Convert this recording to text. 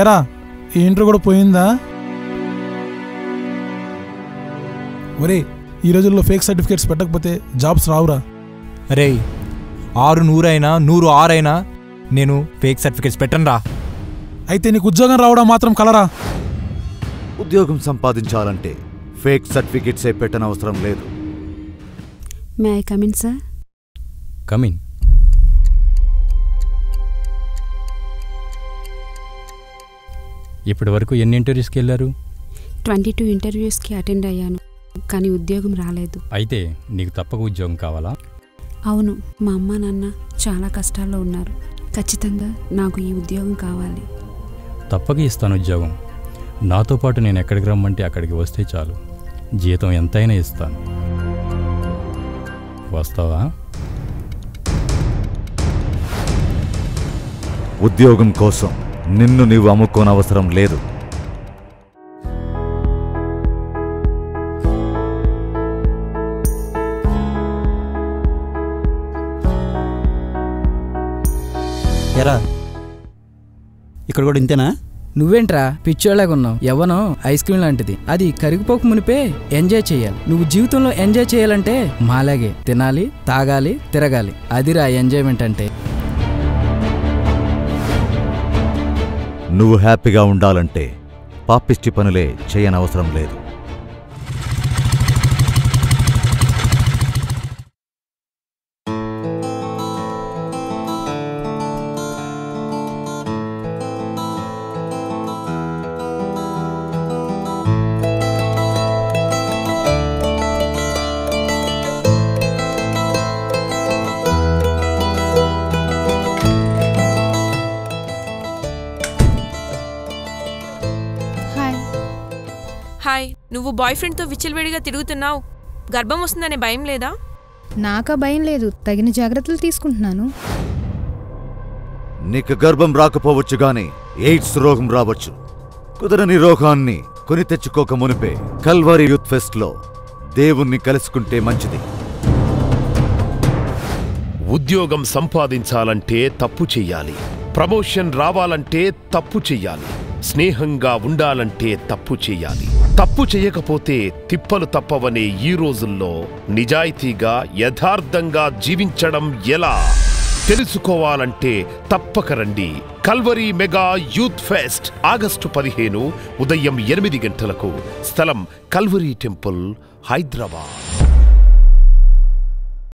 ఏరా ఈ ఇంటర్ కూడా పోయిందా? ఒరే ఈ రోజుల్లో ఫేక్ సర్టిఫికేట్స్ పెట్టకపోతే జాబ్స్ రావురా. రే ఆరు నూరైనా నూరు ఆరైనా నేను ఫేక్ సర్టిఫికేట్స్ పెట్టను రా అయితే నీకు ఉద్యోగం రావడం మాత్రం కలరా? ఉద్యోగం సంపాదించాలంటే ఫేక్ సర్టిఫికెట్సే పెట్టనవసరం లేదు. May I come in sir come in ఇప్పటి వరకు ఎన్ని ఇంటర్వ్యూస్కి వెళ్ళారు? ట్వంటీ టూ ఇంటర్వ్యూస్కి అటెండ్ అయ్యాను కానీ ఉద్యోగం రాలేదు. అయితే నీకు తప్పక ఉద్యోగం కావాలా? అవును మా అమ్మ నాన్న చాలా కష్టాల్లో ఉన్నారు. ఖచ్చితంగా నాకు ఈ ఉద్యోగం కావాలి. తప్పక ఇస్తాను ఉద్యోగం. నాతో పాటు నేను ఎక్కడికి రమ్మంటే అక్కడికి వస్తే చాలు. జీతం ఎంతైనా ఇస్తాను. వస్తావా? ఉద్యోగం కోసం నిన్ను నీవు అమ్ముకోనవసరం లేదు. ఎరా ఇక్కడ కూడా ఇంతేనా? నువ్వేంట్రా పిచ్చోళ్ళగా ఉన్నావు? యవ్వనం ఐస్ క్రీమ్ లాంటిది. అది కరిగిపోక మునిపే ఎంజాయ్ చేయాలి. నువ్వు జీవితంలో ఎంజాయ్ చేయాలంటే మాలాగే తినాలి తాగాలి తిరగాలి. అదిరా ఎంజాయ్మెంట్ అంటే. నువ్వు హ్యాపీగా ఉండాలంటే పాపిష్టి పనులే చేయనవసరం లేదు. హాయ్ నువ్వు బాయ్ ఫ్రెండ్తో విచ్చలవిడిగా తిరుగుతున్నావు. గర్భం వస్తుందనే భయం లేదా? నాకా భయం లేదు. తగిన జాగ్రత్తలు తీసుకుంటున్నాను. నీకు గర్భం రాకపోవచ్చు గాని ఎయిడ్స్ రోగం రావచ్చు. కుదరని రోగాన్ని కొని తెచ్చుకోక మునిపే కల్వరి యూత్ ఫెస్ట్లో దేవుణ్ణి కలుసుకుంటే మంచిది. ఉద్యోగం సంపాదించాలంటే తప్పు చెయ్యాలి. ప్రమోషన్ రావాలంటే తప్పు చెయ్యాలి. స్నేహంగా ఉండాలంటే తప్పు చేయాలి. తప్పు చేయకపోతే తిప్పలు తప్పవనే ఈ రోజుల్లో నిజాయితీగా యథార్థంగా జీవించడం ఎలా? తెలుసుకోవాలంటే తప్పక రండి. Calvary mega youth fest August పదిహేను ఉదయం ఎనిమిది గంటలకు. స్థలం కల్వరీ టెంపుల్ హైదరాబాద్.